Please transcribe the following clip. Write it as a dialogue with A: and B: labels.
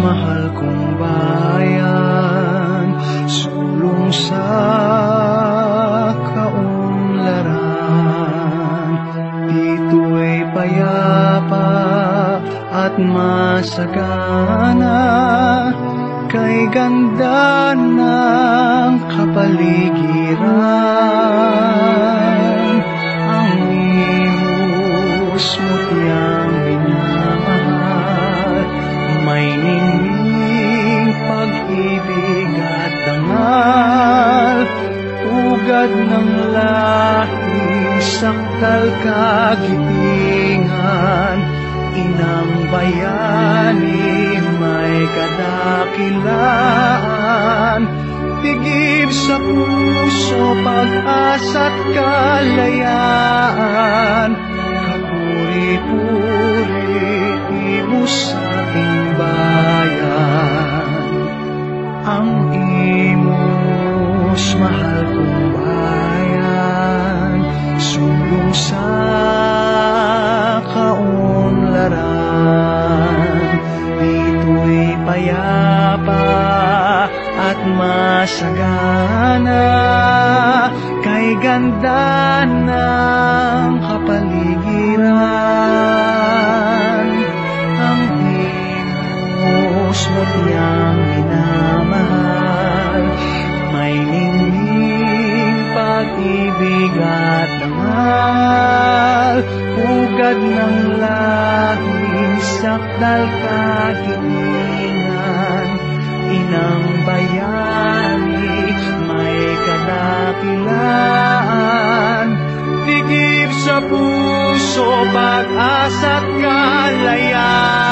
A: mahal kong bayan Sulong sa kaunlaran. Dito'y payapa at masagana Kay ganda ng kapaligiran saktal kagitingan Inang bayani may kadakilaan. Tigib sa puso pag-asa't kalayaan Kapuri-puri imos sa ating bayan. Ang imos mahal kong bayan Sulong sa kaunlaran Dito'y payapa at masagana. Kay ganda ng Ugad ng lahing sakdal kagitingan Inang bayani may kadakilaan. Tigib sa puso pag-asa't kalayaan